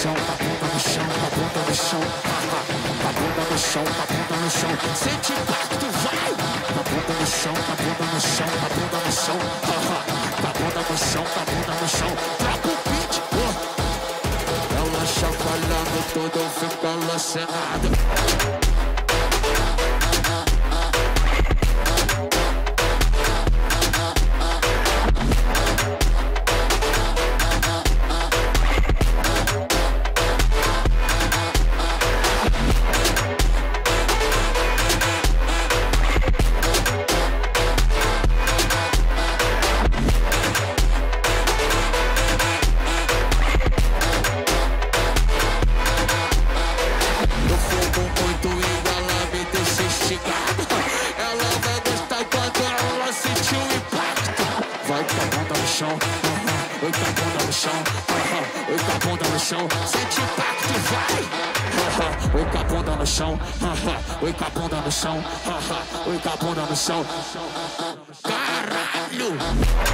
no chão, a bunda no chão, com a bunda no chão. Sente impacto, vai! A bunda no chão, a bunda no chão, a bunda no chão, a bunda no chão, a bunda no chão. Troca o beat, oh. Ela chacoalhando tudo, fica lacerado. Vai com a bunda no chão, vai com a bunda no chão, vai com a bunda no chão. Sente impacto, vai. Vai com a bunda no chão, vai com a bunda no chão, vai com a bunda no chão. Caralho!